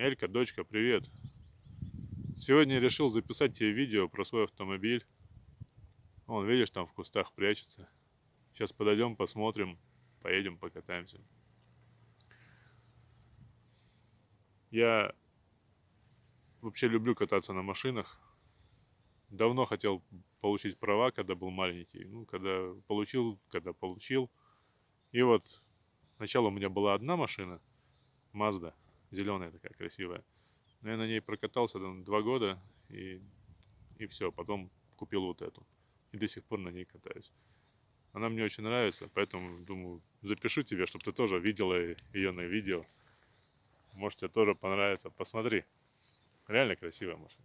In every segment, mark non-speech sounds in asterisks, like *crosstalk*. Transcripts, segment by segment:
Элька, дочка, привет. Сегодня решил записать тебе видео про свой автомобиль. Вон, видишь, там в кустах прячется. Сейчас подойдем, посмотрим, поедем, покатаемся. Я вообще люблю кататься на машинах. Давно хотел получить права, когда был маленький. Ну, когда получил, когда получил. И вот сначала у меня была одна машина, Mazda, зеленая такая красивая. Но я на ней прокатался там два года и, и все. Потом купил вот эту. И до сих пор на ней катаюсь. Она мне очень нравится, поэтому думаю, запишу тебе, чтобы ты тоже видела ее на видео. Может тебе тоже понравится. Посмотри. Реально красивая машина.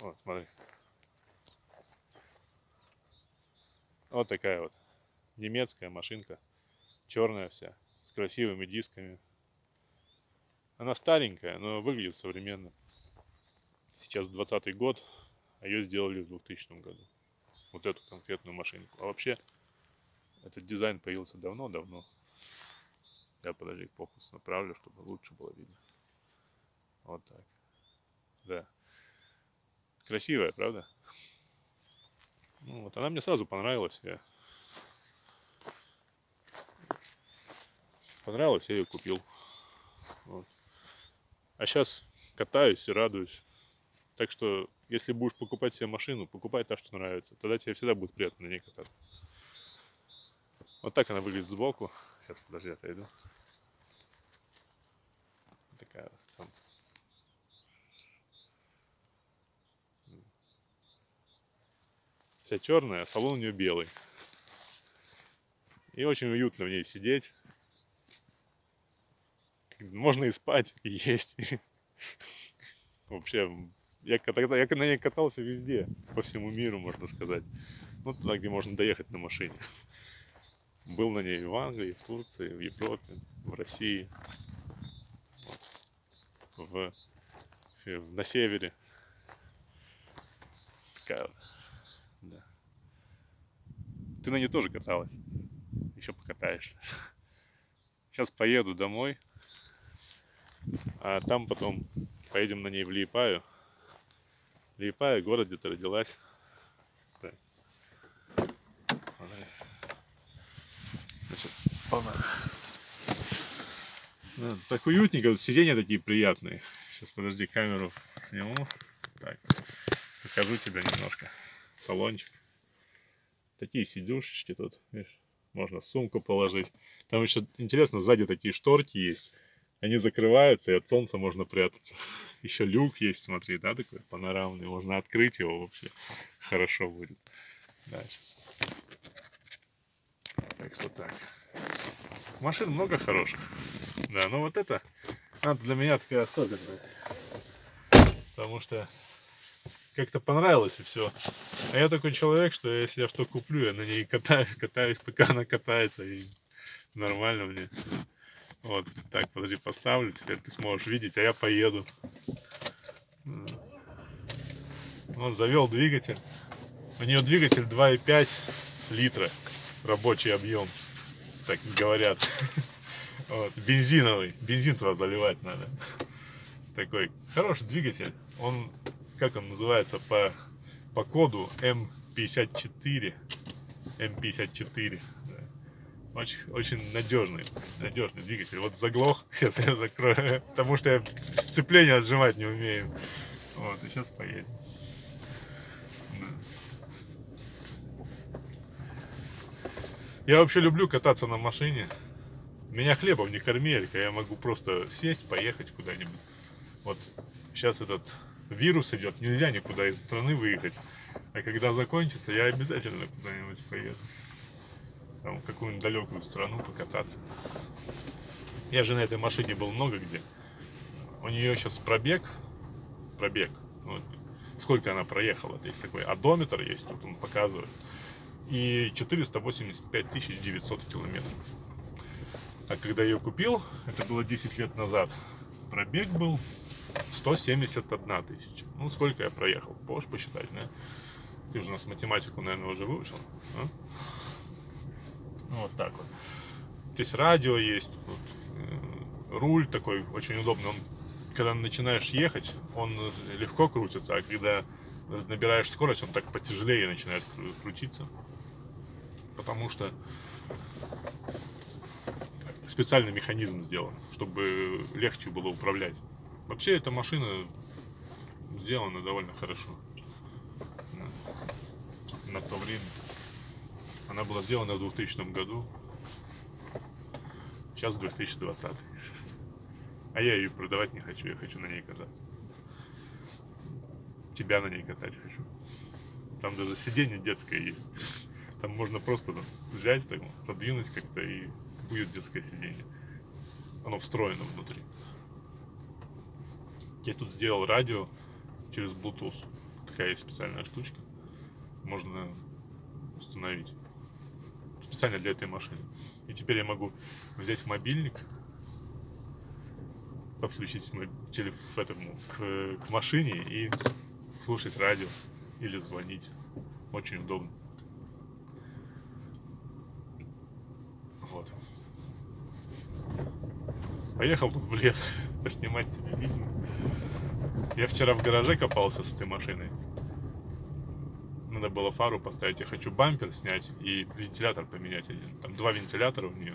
Вот, смотри. Вот такая вот немецкая машинка. Черная вся, красивыми дисками. Она старенькая, но выглядит современно. Сейчас 20 год, а ее сделали в 2000 году. Вот эту конкретную машинку. А вообще, этот дизайн появился давно-давно. Я подожди, фокус направлю, чтобы лучше было видно. Вот так. Да. Красивая, правда? Ну, вот она мне сразу понравилась. Я... Понравилась, я ее купил. Вот. А сейчас катаюсь и радуюсь. Так что, если будешь покупать себе машину, покупай та, что нравится. Тогда тебе всегда будет приятно на ней кататься. Вот так она выглядит сбоку. Сейчас, подожди, отойду. Такая там вся черная, а салон у нее белый. И очень уютно в ней сидеть. Можно и спать, и есть. *laughs* Вообще, я, я на ней катался везде, по всему миру, можно сказать. Ну, туда, где можно доехать на машине. *laughs* Был на ней в Англии, в Турции, в Европе, в России, в, в, на севере. Такая вот ты на ней тоже каталась. Еще покатаешься. *laughs* Сейчас поеду домой. А там потом поедем на ней в Лиепаю. Лиепая, город, где ты родилась. Так. Значит, ну, так уютненько, сиденья такие приятные. Сейчас, подожди, камеру сниму. Так, покажу тебе немножко. Салончик. Такие сидушечки тут, видишь, можно сумку положить. Там еще интересно, сзади такие шторки есть. Они закрываются, и от солнца можно прятаться. *laughs* Еще люк есть, смотри, да, такой панорамный. Можно открыть его вообще. Хорошо будет. Да, сейчас. Так что так. Машин много хороших. Да, но вот это, она для меня такая особенная. Потому что как-то понравилось и все. А я такой человек, что если я что куплю, я на ней катаюсь, катаюсь, пока она катается, и нормально мне. Вот, так, подожди, поставлю, теперь ты сможешь видеть, а я поеду. Вот, завел двигатель. У нее двигатель 2,5 литра, рабочий объем, так говорят. *laughs* Вот, бензиновый, бензин туда заливать надо. Такой хороший двигатель. Он как он называется по, по коду М54. М54. Очень, очень надежный, надежный двигатель. Вот заглох, *laughs* сейчас я закрою, потому что я сцепление отжимать не умею. Вот, и сейчас поедем. Я вообще люблю кататься на машине. Меня хлебом не корми, я могу просто сесть, поехать куда-нибудь. Вот сейчас этот вирус идет, нельзя никуда из страны выехать. А когда закончится, я обязательно куда-нибудь поеду. Там в какую-нибудь далекую страну покататься. Я же на этой машине был много где. У нее сейчас пробег. Пробег. Вот. Сколько она проехала. Здесь такой одометр есть, вот он показывает. И 485 900 километров. А когда я ее купил, это было 10 лет назад, пробег был 171 тысяча. Ну, сколько я проехал? Можешь посчитать, да? Ты же у нас математику, наверное, уже выучил. А? Вот так вот. Здесь радио есть, вот, руль такой очень удобный. Он, когда начинаешь ехать, он легко крутится, а когда набираешь скорость, он так потяжелее начинает крутиться. Потому что специальный механизм сделан, чтобы легче было управлять. Вообще эта машина сделана довольно хорошо. На то время. Она была сделана в 2000 году. Сейчас 2020. А я ее продавать не хочу, я хочу на ней кататься. Тебя на ней катать хочу. Там даже сиденье детское есть. Там можно просто взять, так, задвинуть как-то и будет детское сиденье. Оно встроено внутри. Я тут сделал радио через Bluetooth. Такая есть специальная штучка. Можно установить. Специально для этой машины. И теперь я могу взять мобильник, подключить телефон этому, к, к машине и слушать радио или звонить. Очень удобно. Вот. Поехал тут в лес *laughs* поснимать тебе видео. Я вчера в гараже копался с этой машиной. Надо было фару поставить. Я хочу бампер снять и вентилятор поменять один. Там два вентилятора у нее.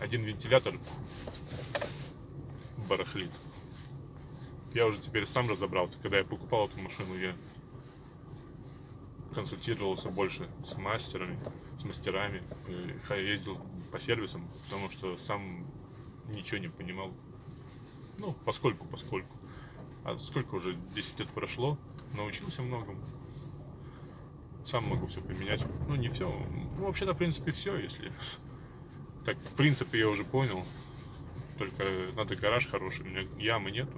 Один вентилятор барахлит. Я уже теперь сам разобрался. Когда я покупал эту машину, я консультировался больше с мастерами, с мастерами. Я ездил по сервисам, потому что сам ничего не понимал. Ну, поскольку, поскольку. А сколько уже 10 лет прошло, научился многому. Сам могу все поменять. Ну, не все. Ну, вообще-то, в принципе, все, если... *laughs* Так, в принципе, я уже понял. Только надо гараж хороший. У меня ямы нету.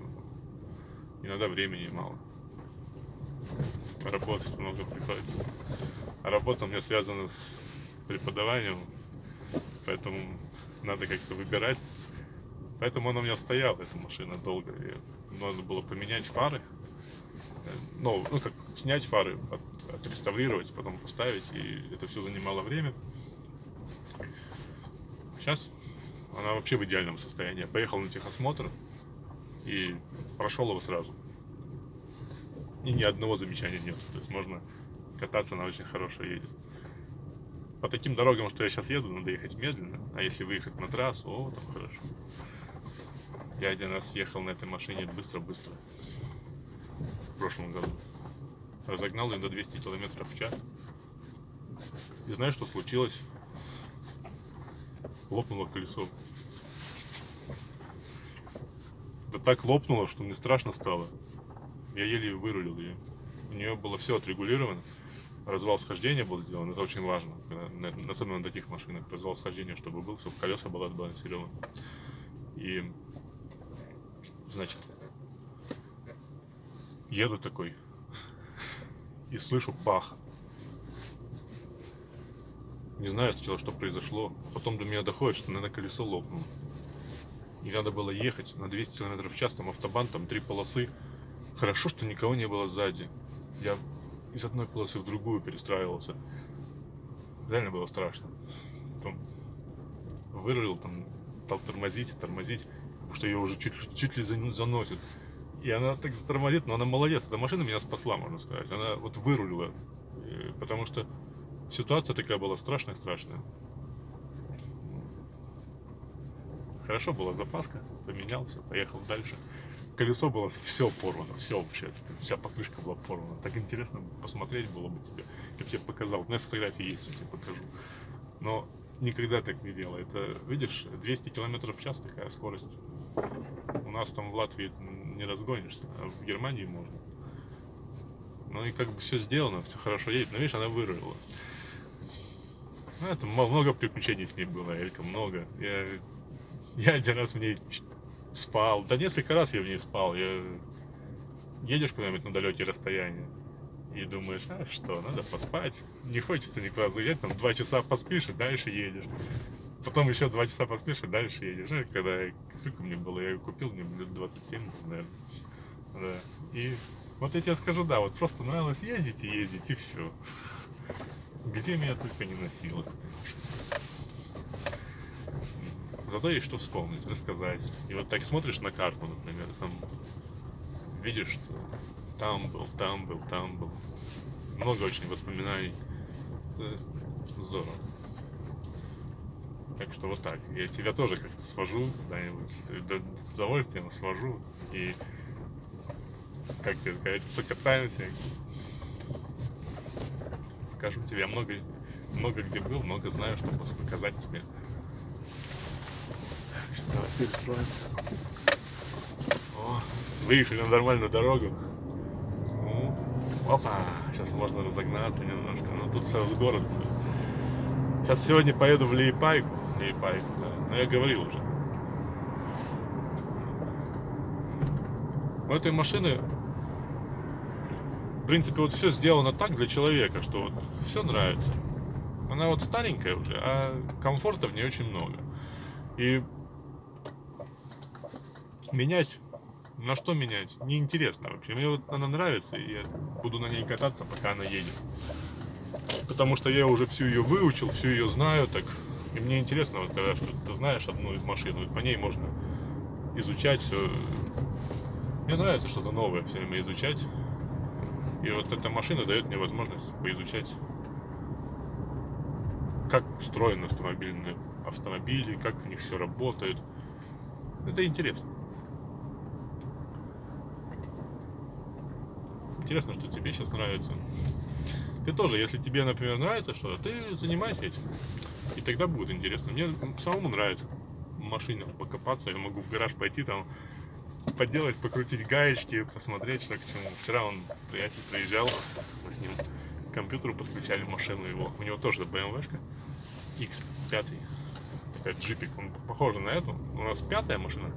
Иногда времени мало. Работать много приходится. А работа у меня связана с преподаванием. Поэтому надо как-то выбирать. Поэтому она у меня стояла, эта машина, долго. И надо было поменять фары. Ну, ну как снять фары, от, отреставрировать, потом поставить. И это все занимало время. Сейчас она вообще в идеальном состоянии. Поехал на техосмотр и прошел его сразу. И ни одного замечания нет. То есть можно кататься, она очень хорошо едет. По таким дорогам, что я сейчас еду, надо ехать медленно. А если выехать на трассу, о, там хорошо. Я один раз ехал на этой машине быстро-быстро. Прошлом году. Разогнал ее до 200 км в час. И знаешь, что случилось? Лопнуло колесо. Да так лопнуло, что мне страшно стало. Я еле вырулил ее. У нее было все отрегулировано. Развал схождения был сделан, это очень важно, особенно на таких машинах. Развал схождения, чтобы был, чтобы колеса было отбалансированы. И Значит, еду такой и слышу бах. Не знаю сначала, что произошло. Потом до меня доходит, что, наверное, колесо лопнуло. И надо было ехать на 200 км в час, там автобан, там три полосы. Хорошо, что никого не было сзади. Я из одной полосы в другую перестраивался. Реально было страшно. Потом вырулил, там стал тормозить, тормозить потому что ее уже чуть, чуть ли заносит. И она так затормозит, но она молодец. Эта машина меня спасла, можно сказать. Она вот вырулила, потому что ситуация такая была страшная-страшная. Хорошо была запаска, поменялся, поехал дальше. Колесо было все порвано, все вообще, вся покрышка была порвана. Так интересно посмотреть было бы тебе. Я бы тебе показал. У меня фотографии есть, я тебе покажу. Но никогда так не делал. Это, видишь, 200 км в час такая скорость. У нас там в Латвии не разгонишься, а в Германии можно. Ну и как бы все сделано, все хорошо едет. Но видишь, она вырвала. Ну, это много приключений с ней было, Элька, много. Я, я один раз в ней спал. Да несколько раз я в ней спал. Я... Едешь куда-нибудь на далекие расстояния и думаешь, а что, надо поспать. Не хочется никуда заезжать, там два часа поспишь и дальше едешь. Потом еще два часа поспишь и дальше едешь. Ну, когда, сколько мне было, я ее купил, мне было 27, наверное. Да. И вот я тебе скажу, да, вот просто нравилось ездить и ездить, и все. Где меня только не носило зато есть что вспомнить, рассказать. И вот так смотришь на карту, например, там видишь, что там был, там был, там был. Много очень воспоминаний. Это здорово. Так что вот так. Я тебя тоже как-то свожу. Да, с удовольствием свожу. И как тебе сказать, покатаемся. Покажу тебе. Я много, много где был, много знаю, что показать тебе. Так что давай перестроимся. О, выехали на нормальную дорогу. Ну, опа, сейчас можно разогнаться немножко. Но тут сразу город будет. Сейчас сегодня поеду в Лиепайку. Лиепайку, да. Но я говорил уже. У этой машины, в принципе, вот все сделано так для человека, что вот все нравится. Она вот старенькая уже, а комфорта в ней очень много. И менять, на что менять, неинтересно вообще. Мне вот она нравится, и я буду на ней кататься, пока она едет. Потому что я уже всю ее выучил, всю ее знаю, так и мне интересно, вот когда что ты знаешь одну из машин, вот по ней можно изучать все, мне нравится что-то новое все время изучать. И вот эта машина дает мне возможность поизучать, как устроены автомобильные автомобили, как в них все работает. Это интересно. Интересно, что тебе сейчас нравится. Ты тоже, если тебе, например, нравится что-то, ты занимайся этим. И тогда будет интересно. Мне самому нравится в машине покопаться. Я могу в гараж пойти там поделать, покрутить гаечки, посмотреть, что к чему. Вчера он, приятель, приезжал, мы с ним к компьютеру подключали машину его. У него тоже BMW-шка X5. Такая джипик. Он похож на эту. У нас пятая машина,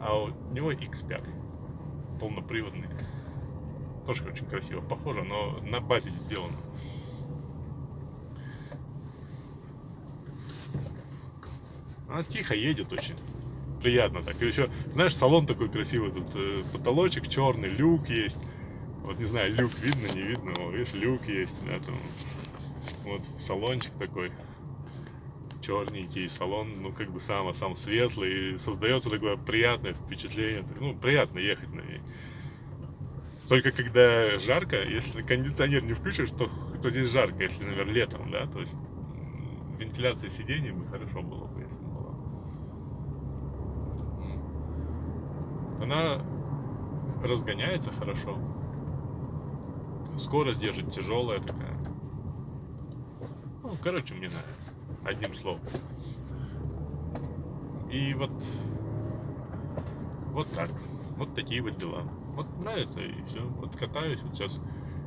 а у него X5. Полноприводный. Тоже очень красиво. Похоже, но на базе сделано. Она тихо едет очень приятно так. И еще, знаешь, салон такой красивый, тут э, потолочек черный, люк есть. Вот не знаю, люк видно, не видно, о, видишь, люк есть, да, там. Вот салончик такой черненький, салон, ну, как бы сам, сам светлый, и создается такое приятное впечатление, ну, приятно ехать на ней. Только когда жарко, если кондиционер не включишь, то, то здесь жарко, если, наверное, летом, да, то есть вентиляция сидений бы хорошо было бы, если она разгоняется хорошо. Скорость держит тяжелая такая. Ну, короче, мне нравится. Одним словом. И вот вот так. Вот такие вот дела. Вот нравится и все. Вот катаюсь вот сейчас.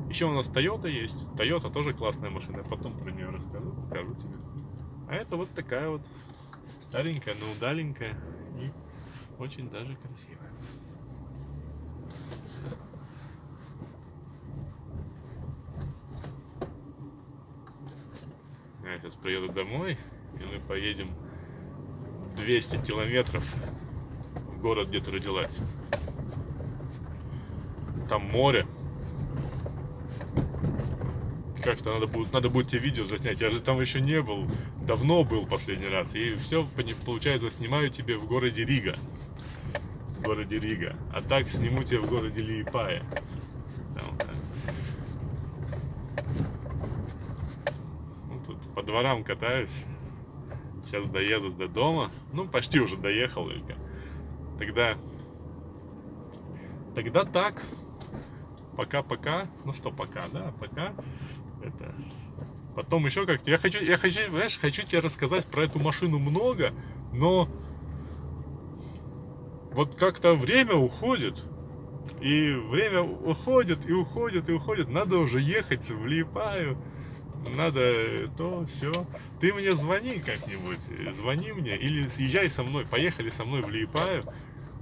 Еще у нас Toyota есть. Toyota тоже классная машина. Потом про нее расскажу, покажу тебе. А это вот такая вот старенькая, но удаленькая и очень даже красивая. Я сейчас приеду домой, и мы поедем 200 километров в город, где ты родилась. Там море. Как-то надо будет, надо будет тебе видео заснять. Я же там еще не был. Давно был последний раз. И все, получается, снимаю тебе в городе Рига. В городе Рига. А так сниму тебе в городе Лиепая. дворам катаюсь. Сейчас доеду до дома. Ну, почти уже доехал только. Тогда... Тогда так. Пока-пока. Ну что, пока, да, пока. Это... Потом еще как-то... Я хочу, я хочу, знаешь, хочу тебе рассказать про эту машину много, но... Вот как-то время уходит. И время уходит, и уходит, и уходит. Надо уже ехать в Липаю надо то, все. Ты мне звони как-нибудь, звони мне, или съезжай со мной, поехали со мной в Лиепаю,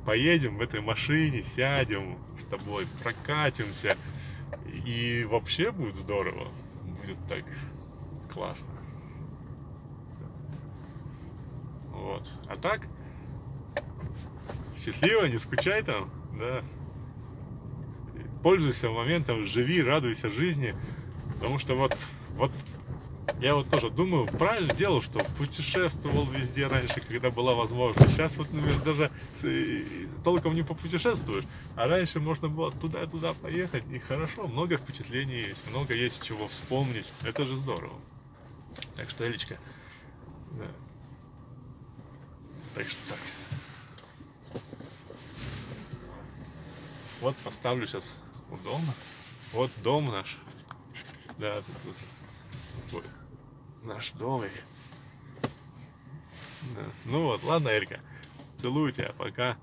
поедем в этой машине, сядем с тобой, прокатимся, и вообще будет здорово, будет так классно. Вот. А так, счастливо, не скучай там, да. Пользуйся моментом, живи, радуйся жизни. Потому что вот вот Я вот тоже думаю, правильно делал, что путешествовал везде раньше, когда была возможность. Сейчас вот, например, даже и толком не попутешествуешь, а раньше можно было туда-туда поехать, и хорошо, много впечатлений есть, много есть чего вспомнить. Это же здорово. Так что, Элечка, да. Так что так. Вот поставлю сейчас у дома. Вот дом наш. Да, тут, тут такой наш домик. Да. Ну вот, ладно, Эрика. Целую тебя, пока.